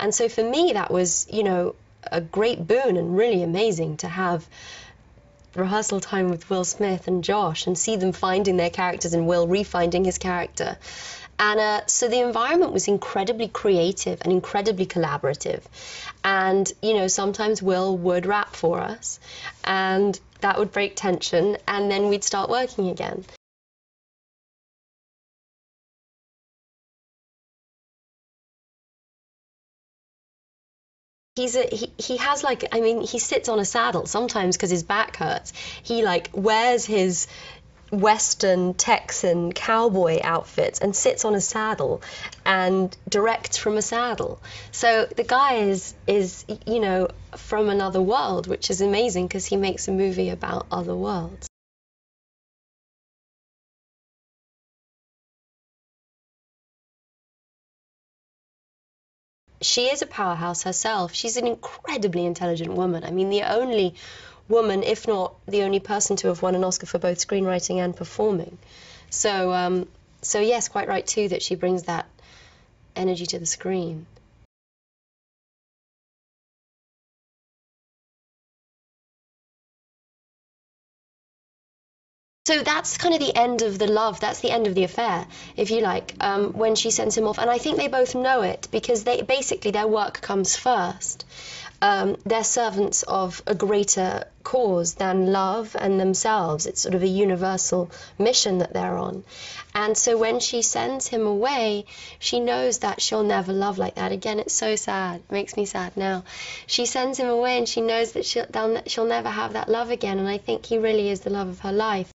And so for me, that was, you know, a great boon and really amazing to have rehearsal time with Will Smith and Josh and see them finding their characters and Will refinding his character. And uh, so the environment was incredibly creative and incredibly collaborative. And, you know, sometimes Will would rap for us, and that would break tension, and then we'd start working again. He's a he, he has like i mean he sits on a saddle sometimes because his back hurts. He like wears his western texan cowboy outfits and sits on a saddle and directs from a saddle. So the guy is is you know from another world which is amazing because he makes a movie about other worlds she is a powerhouse herself. She's an incredibly intelligent woman. I mean, the only woman, if not the only person to have won an Oscar for both screenwriting and performing. So, um, so yes, quite right too that she brings that energy to the screen. So that's kind of the end of the love. That's the end of the affair, if you like, um, when she sends him off. And I think they both know it because they basically their work comes first. Um, they're servants of a greater cause than love and themselves. It's sort of a universal mission that they're on. And so when she sends him away, she knows that she'll never love like that again. It's so sad. It makes me sad now. She sends him away and she knows that she'll, she'll never have that love again. And I think he really is the love of her life.